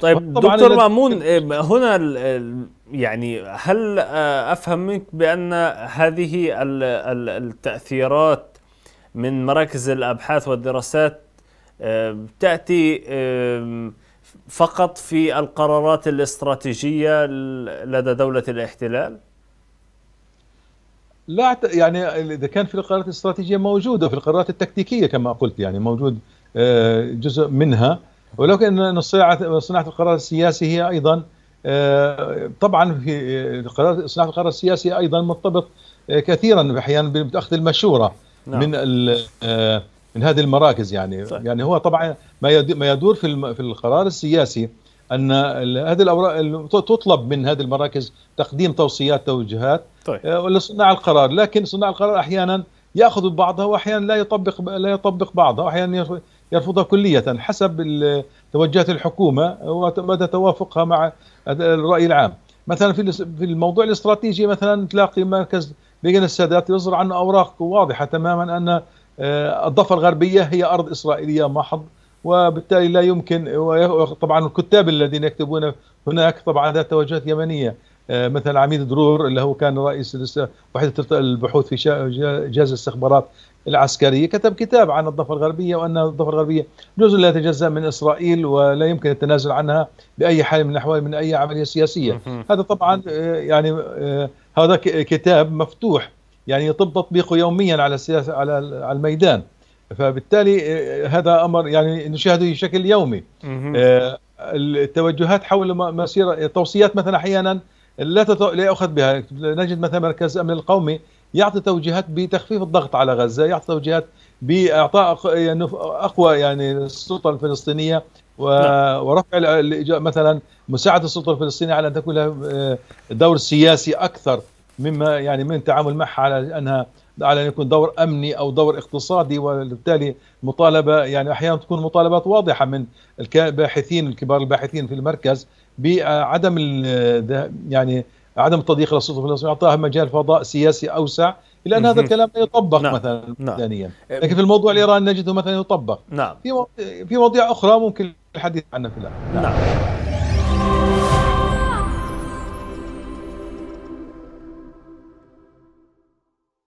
طيب دكتور مامون هنا يعني هل أفهم منك بأن هذه التأثيرات من مراكز الأبحاث والدراسات تأتي فقط في القرارات الاستراتيجية لدى دولة الاحتلال؟ لا يعني إذا كان في القرارات الاستراتيجية موجودة في القرارات التكتيكية كما قلت يعني موجود آه، جزء منها ولكن صناعه صناعة القرار السياسي هي أيضا آه، طبعا في قرار صناعة القرار السياسي أيضا مرتبط آه، كثيرا أحيانا باخذ المشورة نعم. من من هذه المراكز يعني صحيح. يعني هو طبعا ما ما يدور في في القرار السياسي أن هذه الأوراق تطلب من هذه المراكز تقديم توصيات توجيهات طيب. آه، لصناع القرار لكن صناع القرار أحيانا يأخذ بعضها واحيانا لا يطبق لا يطبق بعضها واحيانا يرفضها كلية حسب توجهات الحكومة ومدى توافقها مع الرأي العام. مثلا في الموضوع الاستراتيجي مثلا تلاقي مركز لجنة السادات يصدر عنه أوراق واضحة تماما أن آه، الضفة الغربية هي أرض إسرائيلية محض وبالتالي لا يمكن طبعا الكتاب الذين يكتبون هناك طبعا ذات توجهات يمنية. آه، مثلا عميد درور اللي هو كان رئيس وحدة البحوث في جهاز الاستخبارات العسكرية كتب كتاب عن الضفة الغربية وأن الضفة الغربية جزء لا يتجزأ من إسرائيل ولا يمكن التنازل عنها بأي حال من الأحوال من أي عملية سياسية. هذا طبعا آه، يعني آه، هذا كتاب مفتوح يعني يتم تطبيقه يوميا على السياسة على الميدان. فبالتالي آه، هذا أمر يعني نشاهده بشكل يومي. آه، التوجهات حول مسيره توصيات مثلا أحيانا لا لا يؤخذ بها نجد مثلا مركز الأمن القومي يعطي توجيهات بتخفيف الضغط على غزة يعطي توجيهات بإعطاء يعني أقوى يعني السلطة الفلسطينية نعم. ورفع مثلا مساعدة السلطة الفلسطينية على أن تكون لها آه، دور سياسي أكثر مما يعني من التعامل معها على أنها على أن يكون دور أمني أو دور اقتصادي وبالتالي مطالبة يعني أحيانا تكون مطالبات واضحة من الباحثين الكبار الباحثين في المركز بعدم يعني عدم التضييق للسلطه الفلسطينية أعطاها مجال فضاء سياسي أوسع الا أن هذا الكلام لا يطبق نعم. مثلا نعم. لكن في الموضوع الإيراني نجده مثلا يطبق نعم في في مواضيع أخرى ممكن الحديث عنها في الآن. نعم